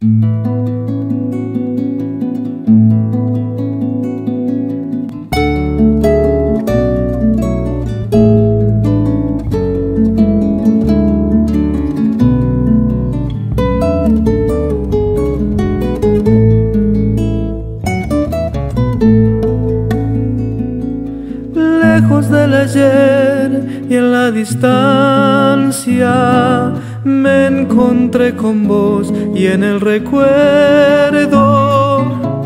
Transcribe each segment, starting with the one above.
Mm-hmm. Lejos del ayer y en la distancia me encontré con vos y en el recuerdo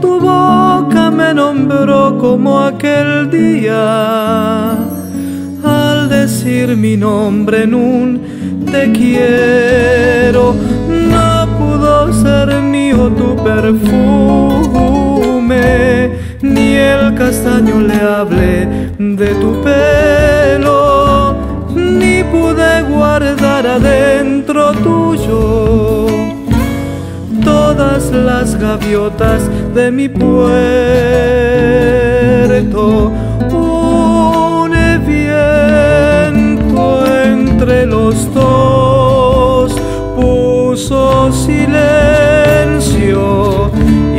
tu boca me nombró como aquel día. Al decir mi nombre en un te quiero no pudo ser mío tu perfume ni el castaño le hablé de tu pelo ni pude guardar adentro tuyo todas las gaviotas de mi puerto. Un viento entre los dos puso silencio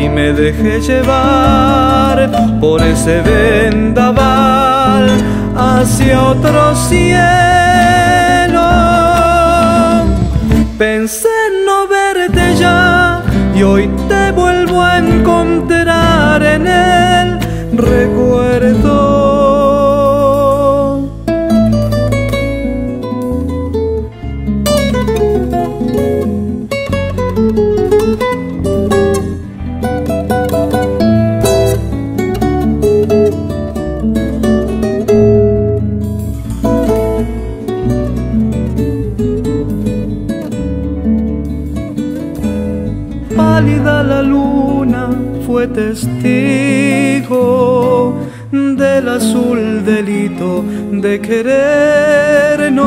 y me dejé llevar por ese vendaval hacia otro cielo. Pensé La luna fue testigo del azul delito de querernos.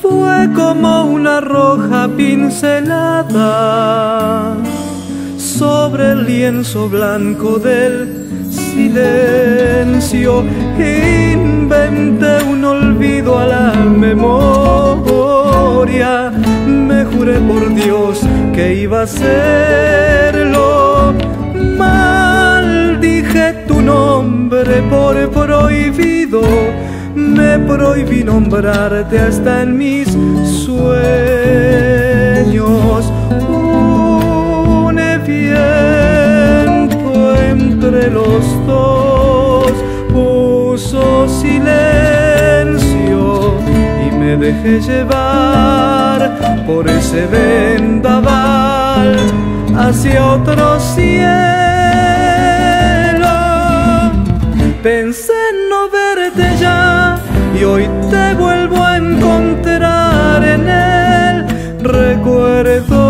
Fue como una roja pincelada sobre el lienzo blanco del silencio. Inventé un olvido a Juré por Dios que iba a hacerlo. Maldije tu nombre por prohibido. Me prohibí nombrarte hasta en mis sueños. Un viento entre los dos puso silencio y me dejé llevar por ese vendaval hacia otro cielo. Pensé en no verte ya y hoy te vuelvo a encontrar en el recuerdo.